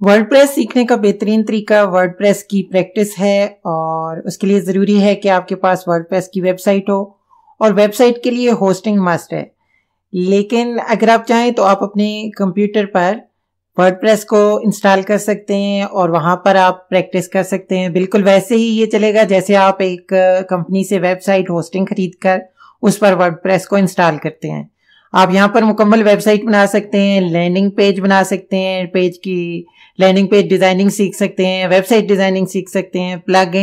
WordPress सीखने का बेहतरीन तरीका वर्डप्रेस की प्रैक्टिस है और उसके लिए ज़रूरी है कि आपके पास वर्डप्रेस की वेबसाइट हो और वेबसाइट के लिए होस्टिंग मस्ट है। लेकिन अगर आप चाहें तो आप अपने कंप्यूटर पर वर्डप्रेस को इंस्टॉल कर सकते हैं और वहाँ पर आप प्रैक्टिस कर सकते हैं। बिल्कुल वैसे ही ये चलेगा जैसे आप एक कंपनी से वेबसाइट होस्टिंग खरीद कर उस पर वर्डप्रेस को इंस्टॉल करते हैं। आप यहाँ पर मुकम्मल वेबसाइट बना सकते हैं लैंडिंग पेज बना सकते हैं पेज की लैंडिंग पेज डिज़ाइनिंग सीख सकते हैं वेबसाइट डिज़ाइनिंग सीख सकते हैं प्लग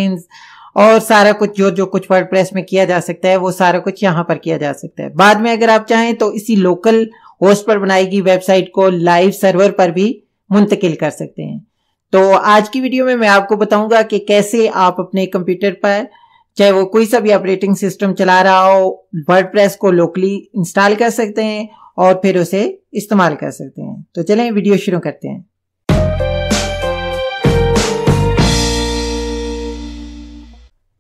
और सारा कुछ जो जो कुछ वर्ड में किया जा सकता है, वो सारा कुछ यहाँ पर किया जा सकता है। बाद में अगर आप चाहें तो इसी लोकल होस्ट पर बनाई गई वेबसाइट को लाइव सर्वर पर भी मुंतकिल कर सकते हैं। तो आज की वीडियो में मैं आपको बताऊँगा कि कैसे आप अपने कंप्यूटर पर चाहे वो कोई सा भी ऑपरेटिंग सिस्टम चला रहा हो वर्ड को लोकली इंस्टॉल कर सकते हैं और फिर उसे इस्तेमाल कर सकते हैं। तो चलें वीडियो शुरू करते हैं।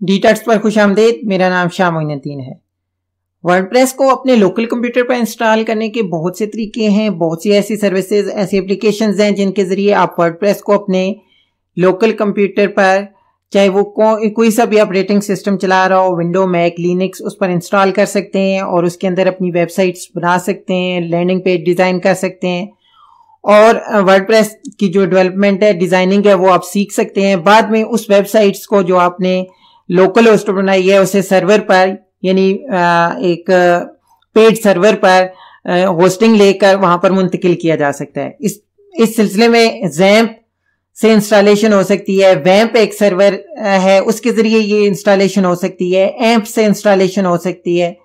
डीटर्स पर खुश आमदेद, मेरा नाम शाह मोइनुद्दीन है। वर्डप्रेस को अपने लोकल कंप्यूटर पर इंस्टॉल करने के बहुत से तरीके हैं, बहुत सी ऐसी सर्विसेज़ ऐसी एप्लीकेशन हैं जिनके ज़रिए आप वर्डप्रेस को अपने लोकल कंप्यूटर पर चाहे वो को, कोई सा भी ऑपरेटिंग सिस्टम चला रहा हो विंडो मैक लिनक्स उस पर इंस्टॉल कर सकते हैं और उसके अंदर अपनी वेबसाइट्स बना सकते हैं लैंडिंग पेज डिज़ाइन कर सकते हैं। और वर्डप्रेस की जो डेवलपमेंट है डिज़ाइनिंग है वो आप सीख सकते हैं। बाद में उस वेबसाइट्स को जो आपने लोकल होस्ट बनाई है उसे सर्वर पर यानी एक पेड सर्वर पर होस्टिंग लेकर वहाँ पर मुंतकिल किया जा सकता है। इस इस सिलसिले में जैम्प से इंस्टॉलेशन हो सकती है वैम्प एक सर्वर है, उसके ज़रिए ये इंस्टॉलेशन हो सकती है एम्प से इंस्टॉलेशन हो सकती है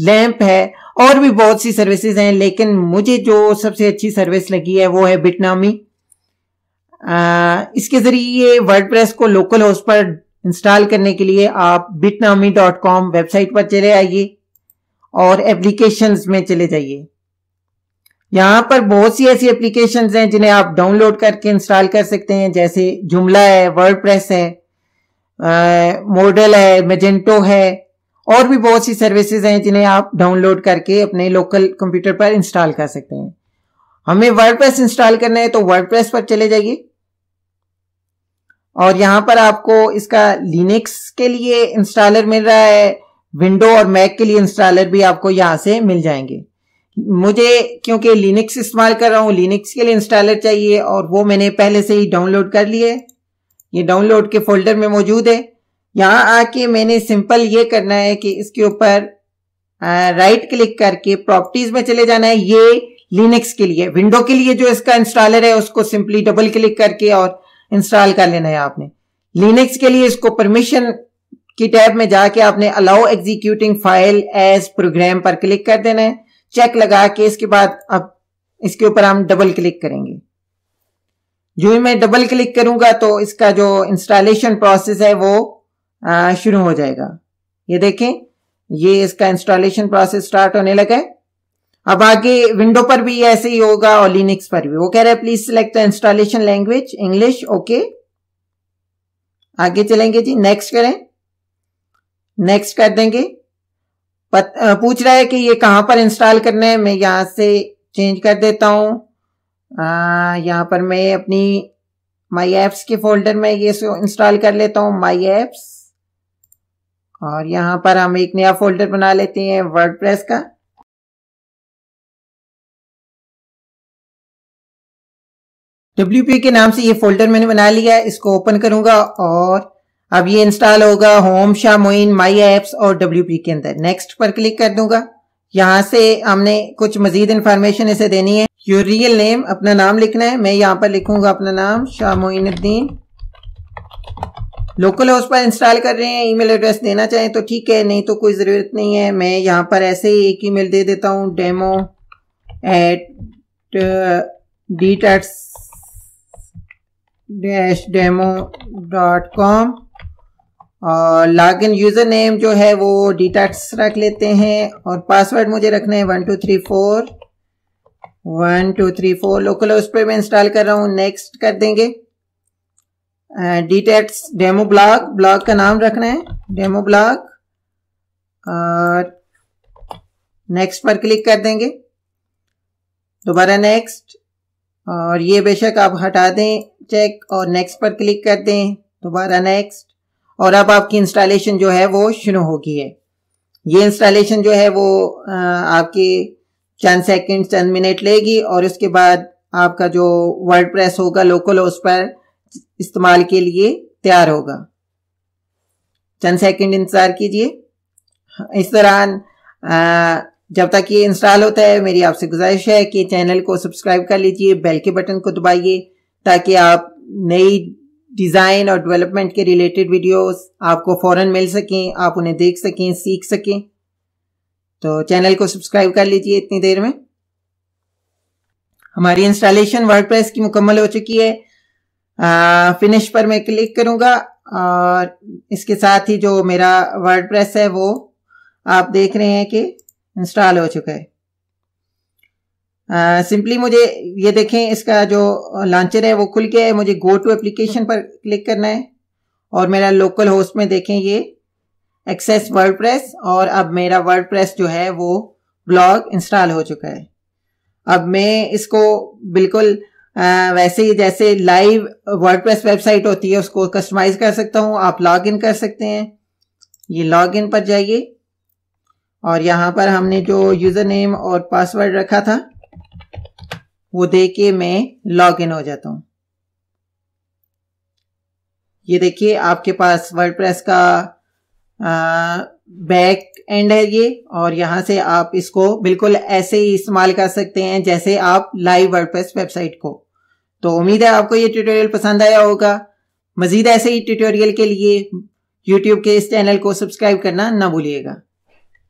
लैम्प है, और भी बहुत सी सर्विसेज़ हैं, लेकिन मुझे जो सबसे अच्छी सर्विस लगी है वो है बिटनामी इसके ज़रिए वर्डप्रेस को लोकल होस्ट पर इंस्टॉल करने के लिए आप बिटनामी डॉट कॉम वेबसाइट पर चले आइए और एप्लीकेशंस में चले जाइए। यहाँ पर बहुत सी ऐसी एप्लीकेशन हैं जिन्हें आप डाउनलोड करके इंस्टॉल कर सकते हैं, जैसे जुमला है वर्डप्रेस है मॉडल है मेजेंटो है, और भी बहुत सी सर्विसेज़ हैं जिन्हें आप डाउनलोड करके अपने लोकल कंप्यूटर पर इंस्टॉल कर सकते हैं। हमें वर्डप्रेस इंस्टॉल करना है तो वर्डप्रेस पर चले जाइए। और यहाँ पर आपको इसका लिनक्स के लिए इंस्टॉलर मिल रहा है विंडो और मैक के लिए इंस्टॉलर भी आपको यहाँ से मिल जाएँगे। मुझे, क्योंकि लिनक्स इस्तेमाल कर रहा हूँ लिनक्स के लिए इंस्टॉलर चाहिए और वो मैंने पहले से ही डाउनलोड कर लिए ये डाउनलोड के फोल्डर में मौजूद है। यहाँ आके मैंने सिंपल ये करना है कि इसके ऊपर राइट क्लिक करके प्रॉपर्टीज़ में चले जाना है। ये लिनक्स के लिए विंडो के लिए जो इसका इंस्टॉलर है, उसको सिंपली डबल क्लिक करके और इंस्टॉल कर लेना है आपने। लिनक्स के लिए इसको परमिशन की टैब में जाके आपने allow executing file as program पर क्लिक कर देना है। चेक लगा के इसके बाद अब इसके ऊपर हम डबल क्लिक करेंगे। जो ही मैं डबल क्लिक करूँगा तो इसका जो इंस्टॉलेशन प्रोसेस है वो शुरू हो जाएगा। ये देखें, ये इसका इंस्टॉलेशन प्रोसेस स्टार्ट होने लगा है। अब आगे विंडो पर भी ऐसे ही होगा और लिनिक्स पर भी। वो कह रहा है please select the installation language English okay आगे चलेंगे जी नेक्स्ट करें। नेक्स्ट कर देंगे। पत, पूछ रहा है कि ये कहाँ पर इंस्टॉल करना है मैं यहाँ से चेंज कर देता हूँ। यहाँ पर मैं अपनी माई एप्स के फोल्डर में ये इंस्टॉल कर लेता हूँ माई एप्स और यहाँ पर हम एक नया फोल्डर बना लेते हैं वर्डप्रेस का। डब्ल्यू के नाम से ये फोल्डर मैंने बना लिया है इसको ओपन करूँगा और अब ये इंस्टॉल होगा home Shah Moin my apps और डब्ल्यू के अंदर। नेक्स्ट पर क्लिक कर दूँगा। यहाँ से हमने कुछ मजीद इंफॉर्मेशन इसे देनी है। योर रियल नेम अपना नाम लिखना है। मैं यहाँ पर लिखूँगा अपना नाम शाह मोइनुद्दीन लोकल हाउस पर इंस्टॉल कर रहे हैं। ईमेल एड्रेस देना चाहें तो ठीक है, नहीं तो कोई ज़रूरत नहीं है। मैं यहाँ पर ऐसे ही एक ईमेल दे देता हूँ demo at D dash demo dot com और लॉगिन यूज़र नेम जो है वो डिटेक्स रख लेते हैं और पासवर्ड मुझे रखना है one two three four one two three four local उस पर मैं इंस्टॉल कर रहा हूँ। नेक्स्ट कर देंगे। डिटेक्स डेमो ब्लॉग ब्लॉग का नाम रखना है। डेमो ब्लॉग और नेक्स्ट पर क्लिक कर देंगे। दोबारा नेक्स्ट और ये बेशक आप हटा दें। चेक और नेक्स्ट पर क्लिक कर दें। दोबारा नेक्स्ट और अब आपकी इंस्टॉलेशन जो है वो शुरू हो गई है। ये इंस्टॉलेशन जो है वो आपके चंद सेकंड चंद मिनट लेगी और उसके बाद आपका जो वर्ड प्रेस होगा लोकल उस पर इस्तेमाल के लिए तैयार होगा। चंद सेकंड इंतज़ार कीजिए। इस दौरान जब तक ये इंस्टॉल होता है, मेरी आपसे गुजारिश है कि चैनल को सब्सक्राइब कर लीजिए बेल के बटन को दबाइए, ताकि आप नई डिज़ाइन और डेवलपमेंट के रिलेटेड वीडियोस आपको फ़ौरन मिल सकें आप उन्हें देख सकें सीख सकें। तो चैनल को सब्सक्राइब कर लीजिए इतनी देर में। हमारी इंस्टॉलेशन वर्डप्रेस की मुकम्मल हो चुकी है। आ, फिनिश पर मैं क्लिक करूँगा और इसके साथ ही जो मेरा वर्डप्रेस है वो आप देख रहे हैं कि इंस्टॉल हो चुका है। सिंपली मुझे ये देखें इसका जो लॉन्चर है वो खुल गया है मुझे गो टू एप्लीकेशन पर क्लिक करना है। और मेरा लोकल होस्ट में देखें ये एक्सेस वर्डप्रेस और अब मेरा वर्डप्रेस जो है वो ब्लॉग इंस्टॉल हो चुका है। अब मैं इसको बिल्कुल आ, वैसे ही जैसे लाइव वर्डप्रेस वेबसाइट होती है उसको कस्टमाइज कर सकता हूँ आप लॉग इन कर सकते हैं। ये लॉग इन पर जाइए। और यहाँ पर हमने जो यूज़र नेम और पासवर्ड रखा था वो दे के मैं लॉग इन हो जाता हूँ। ये देखिए, आपके पास वर्डप्रेस का बैक एंड है ये, और यहाँ से आप इसको बिल्कुल ऐसे ही इस्तेमाल कर सकते हैं जैसे आप लाइव वर्डप्रेस वेबसाइट को। तो उम्मीद है आपको ये ट्यूटोरियल पसंद आया होगा। मजीद ऐसे ही ट्यूटोरियल के लिए यूट्यूब के इस चैनल को सब्सक्राइब करना ना भूलिएगा।